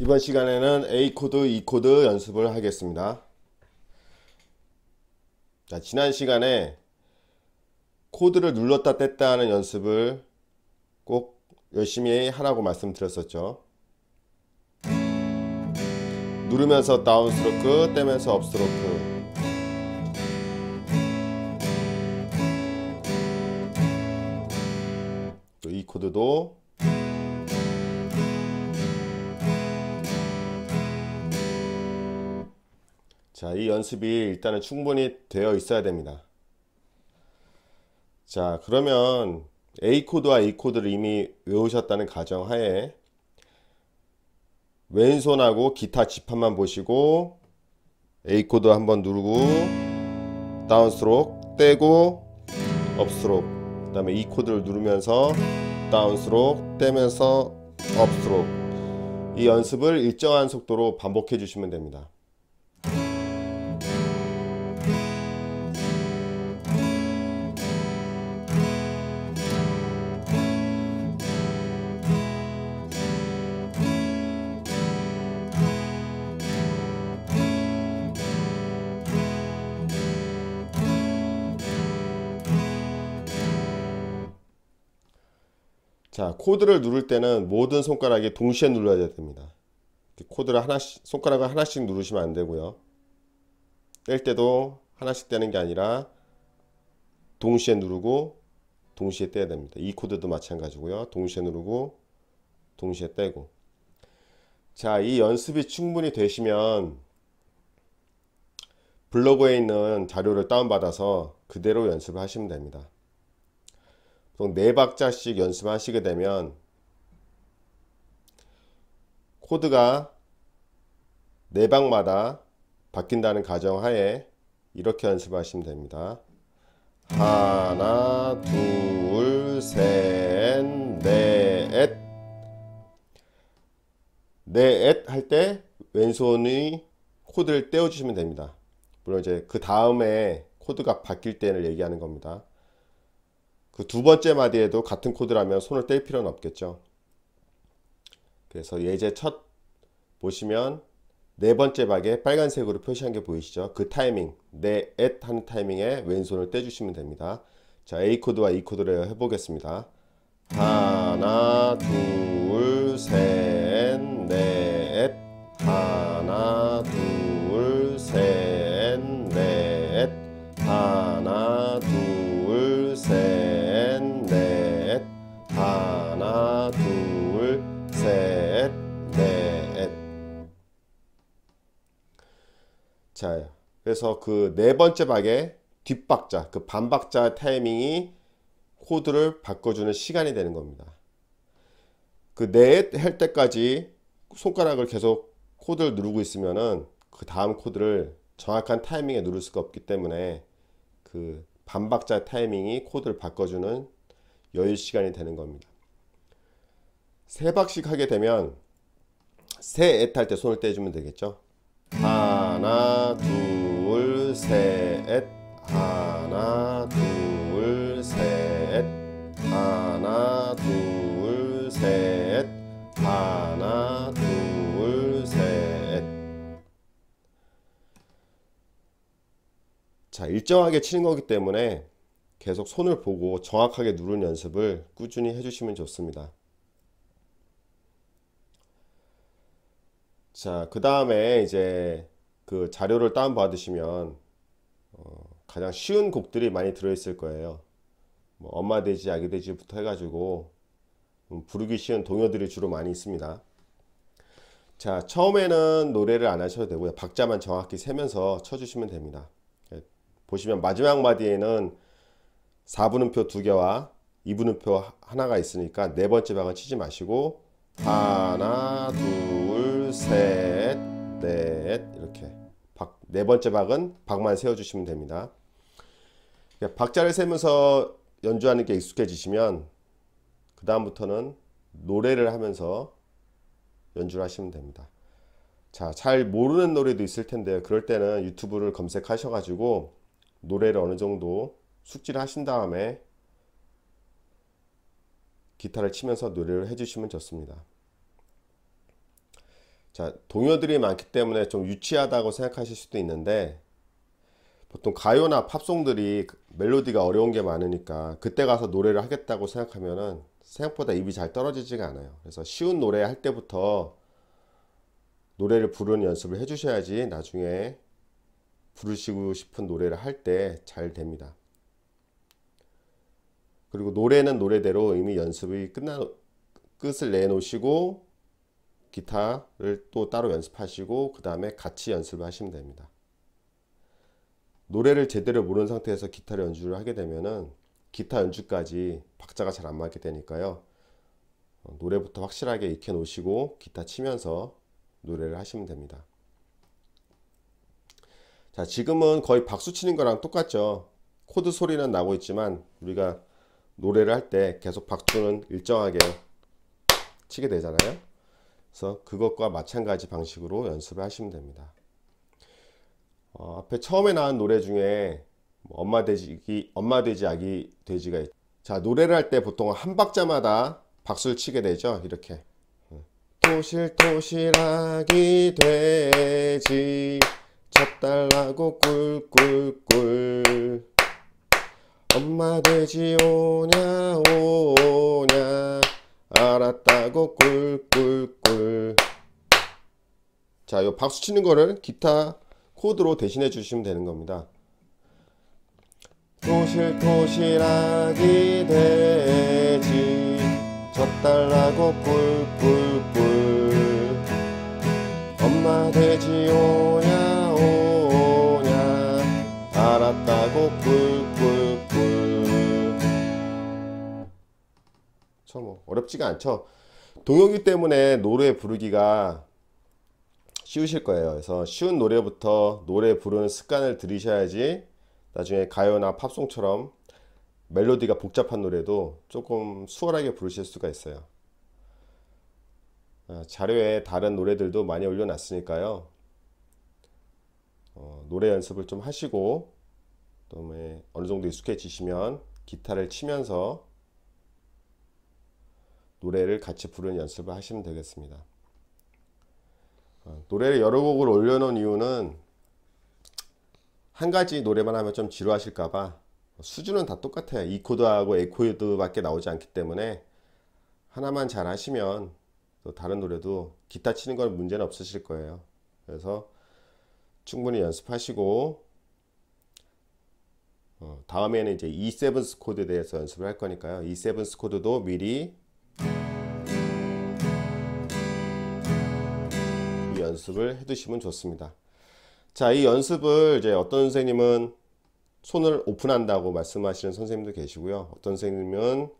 이번 시간에는 A 코드, E 코드 연습을 하겠습니다. 자, 지난 시간에 코드를 눌렀다 뗐다 하는 연습을 꼭 열심히 하라고 말씀드렸었죠. 누르면서 down stroke, 떼면서 up stroke. 또 E 코드도 자, 이 연습이 일단은 충분히 되어 있어야 됩니다. 자, 그러면 A 코드와 E 코드를 이미 외우셨다는 가정하에 왼손하고 기타 지판만 보시고 A 코드 한번 누르고 down stroke 떼고 up stroke 그 다음에 E 코드를 누르면서 down stroke 떼면서 up stroke 이 연습을 일정한 속도로 반복해 주시면 됩니다. 자, 코드를 누를 때는 모든 손가락이 동시에 눌러야 됩니다. 코드를 하나씩, 손가락을 하나씩 누르시면 안 되고요. 뗄 때도 하나씩 떼는 게 아니라 동시에 누르고 동시에 떼야 됩니다. 이 코드도 마찬가지고요. 동시에 누르고 동시에 떼고. 자, 이 연습이 충분히 되시면 블로그에 있는 자료를 다운받아서 그대로 연습을 하시면 됩니다. 보통 네 박자씩 연습하시게 되면 코드가 네 방마다 바뀐다는 가정하에 이렇게 연습하시면 됩니다. 하나, 둘, 셋, 넷. 넷 할 때 왼손이 코드를 떼어주시면 됩니다. 물론 이제 그 다음에 코드가 바뀔 때를 얘기하는 겁니다. 그 두 번째 마디에도 같은 코드라면 손을 뗄 필요는 없겠죠. 그래서 예제 첫 보시면 네 번째 박에 빨간색으로 표시한 게 보이시죠? 그 타이밍, 네, 앳 하는 타이밍에 왼손을 떼주시면 됩니다. 자, A 코드와 E 코드를 해보겠습니다. 하나, 둘, 셋, 넷, 하나, 둘, 그래서 그 네 번째 박의 뒷박자, 그 반박자 타이밍이 코드를 바꿔주는 시간이 되는 겁니다. 그넷할 때까지 손가락을 계속 코드를 누르고 있으면은 그 다음 코드를 정확한 타이밍에 누를 수가 없기 때문에 그 반박자 타이밍이 코드를 바꿔주는 여유 시간이 되는 겁니다. 세 박씩 하게 되면 세엣할 때 손을 떼주면 되겠죠. 하나 둘 셋 하나 둘 셋. 하나 둘 셋. 하나 둘 셋. 자 일정하게 치는 거기 때문에 계속 손을 보고 정확하게 누르는 연습을 꾸준히 해주시면 좋습니다. 자, 그 다음에 이제 그 자료를 다운받으시면 어, 가장 쉬운 곡들이 많이 들어있을 거예요. 뭐 엄마 돼지, 아기 돼지부터 해가지고 음, 부르기 쉬운 동요들이 주로 많이 있습니다. 자, 처음에는 노래를 안 하셔도 되고요. 박자만 정확히 세면서 쳐주시면 됩니다. 예, 보시면 마지막 마디에는 4분음표 두 개와 2분음표 하나가 있으니까 네 번째 박은 치지 마시고 하나, 둘, 셋, 넷 이렇게 박, 네 번째 박은 박만 세워주시면 됩니다. 박자를 세면서 연주하는 게 익숙해지시면 그 다음부터는 노래를 하면서 연주를 하시면 됩니다. 자, 잘 모르는 노래도 있을 텐데 그럴 때는 유튜브를 검색하셔가지고 노래를 어느 정도 숙지를 하신 다음에 기타를 치면서 노래를 해주시면 좋습니다. 자, 동요들이 많기 때문에 좀 유치하다고 생각하실 수도 있는데 보통 가요나 팝송들이 그 멜로디가 어려운 게 많으니까 그때 가서 노래를 하겠다고 생각하면은 생각보다 입이 잘 떨어지지가 않아요. 그래서 쉬운 노래 할 때부터 노래를 부르는 연습을 해 주셔야지 나중에 부르시고 싶은 노래를 할 때 잘 됩니다. 그리고 노래는 노래대로 이미 연습이 끝나 끝을 내놓으시고 기타를 또 따로 연습하시고 그 다음에 같이 연습을 하시면 됩니다. 노래를 제대로 모르는 상태에서 기타를 연주를 하게 되면은 기타 연주까지 박자가 잘 안 맞게 되니까요. 어, 노래부터 확실하게 익혀 놓으시고 기타 치면서 노래를 하시면 됩니다. 자, 지금은 거의 박수 치는 거랑 똑같죠. 코드 소리는 나고 있지만 우리가 노래를 할 때 계속 박수는 일정하게 치게 되잖아요. 그래서 그것과 마찬가지 방식으로 연습을 하시면 됩니다. 어, 앞에 처음에 나온 노래 중에 뭐 엄마 돼지 엄마 돼지 아기 돼지가 있... 자 노래를 할 때 보통 한 박자마다 박수를 치게 되죠 이렇게. 토실토실 아기 돼지. 젖달라고 꿀꿀꿀. 엄마 돼지 오냐 오냐 알았다고 꿀꿀꿀. 자, 요 박수 치는 거를 기타 코드로 대신해 주시면 되는 겁니다. 토실토실하기 돼지. 젖달라고 꿀꿀꿀 어렵지가 않죠 동요기 때문에 노래 부르기가 쉬우실 거예요 그래서 쉬운 노래부터 노래 부르는 습관을 들이셔야지 나중에 가요나 팝송처럼 멜로디가 복잡한 노래도 조금 수월하게 부르실 수가 있어요. 아, 자료에 다른 노래들도 많이 올려놨으니까요. 어, 노래 연습을 좀 하시고 그다음에 어느 정도 익숙해지시면 기타를 치면서 노래를 같이 부르는 연습을 하시면 되겠습니다. 어, 노래를 여러 곡을 올려놓은 이유는 한 가지 노래만 하면 좀 지루하실까봐 수준은 다 똑같아요. E 코드하고 A 코드밖에 나오지 않기 때문에 하나만 잘 하시면 또 다른 노래도 기타 치는 건 문제는 없으실 거예요. 그래서 충분히 연습하시고 어, 다음에는 이제 E7 코드에 대해서 연습을 할 거니까요. E7 코드도 미리 연습을 해 두시면 좋습니다. 자, 이 연습을 이제 어떤 선생님은 손을 오픈한다고 말씀하시는 선생님도 계시고요. 어떤 선생님은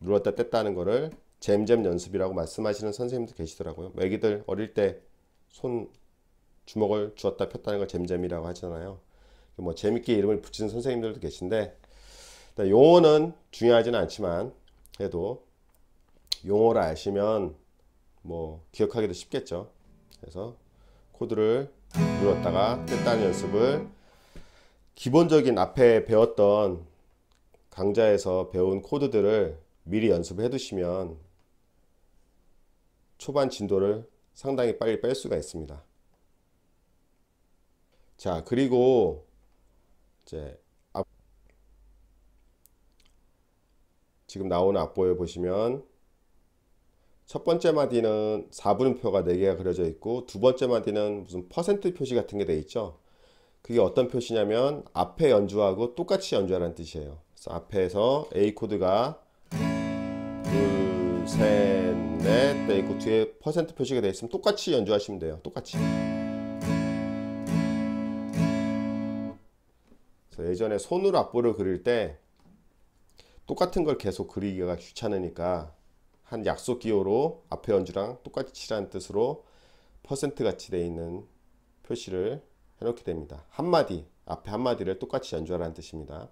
눌렀다 뗐다 하는 거를 잼잼 연습이라고 말씀하시는 선생님도 계시더라고요. 뭐 애기들 어릴 때 손 주먹을 주었다 폈다는 걸 잼잼이라고 하잖아요. 뭐 재밌게 이름을 붙이는 선생님들도 계신데 용어는 중요하지는 않지만 그래도 용어를 아시면 뭐 기억하기도 쉽겠죠. 그래서 코드를 눌렀다가 뗐다는 연습을 기본적인 앞에 배웠던 강좌에서 배운 코드들을 미리 연습해 두시면 초반 진도를 상당히 빨리 뺄 수가 있습니다. 자, 그리고 이제 앞 지금 나오는 앞보에 보시면 첫 번째 마디는 4분음표가 4개가 그려져 있고 두 번째 마디는 무슨 퍼센트 표시 같은 게 돼 있죠. 그게 어떤 표시냐면 앞에 연주하고 똑같이 연주하라는 뜻이에요. 그래서 앞에서 A 코드가 둘, 셋, 넷, 돼 있고 뒤에 퍼센트 표시가 돼 있으면 똑같이 연주하시면 돼요. 똑같이. 그래서 예전에 손으로 앞보를 그릴 때 똑같은 걸 계속 그리기가 귀찮으니까 한 약속 기호로 앞에 연주랑 똑같이 치라는 뜻으로 퍼센트 같이 되어 있는 표시를 해놓게 됩니다. 한마디, 앞에 한마디를 똑같이 연주하라는 뜻입니다.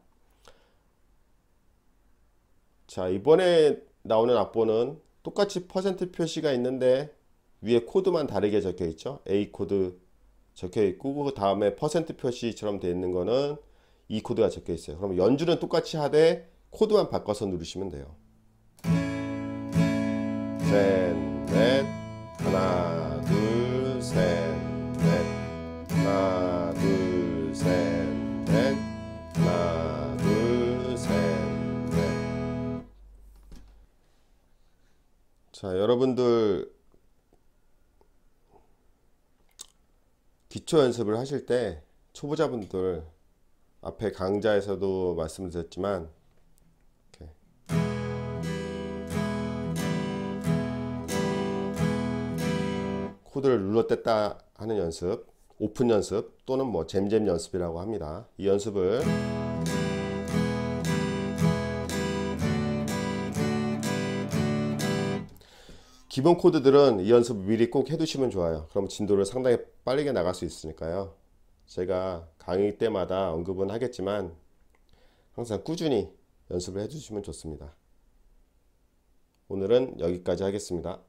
자, 이번에 나오는 악보는 똑같이 퍼센트 표시가 있는데 위에 코드만 다르게 적혀 있죠. A 코드 적혀 있고 그 다음에 퍼센트 표시처럼 되어 있는 거는 E 코드가 적혀 있어요. 그럼 연주는 똑같이 하되 코드만 바꿔서 누르시면 돼요. 셋, 넷, 하나, 둘, 셋, 넷, 하나, 둘, 셋, 넷, 하나, 둘, 셋, 넷. 자, 여러분들 기초 연습을 하실 때 초보자분들 앞에 강좌에서도 말씀드렸지만 코드를 눌렀댔다 하는 연습, 오픈 연습 또는 뭐 잼잼 연습이라고 합니다. 이 연습을 기본 코드들은 이 연습 미리 꼭 해두시면 좋아요. 그럼 진도를 상당히 빠르게 나갈 수 있으니까요. 제가 강의 때마다 언급은 하겠지만 항상 꾸준히 연습을 해주시면 좋습니다. 오늘은 여기까지 하겠습니다.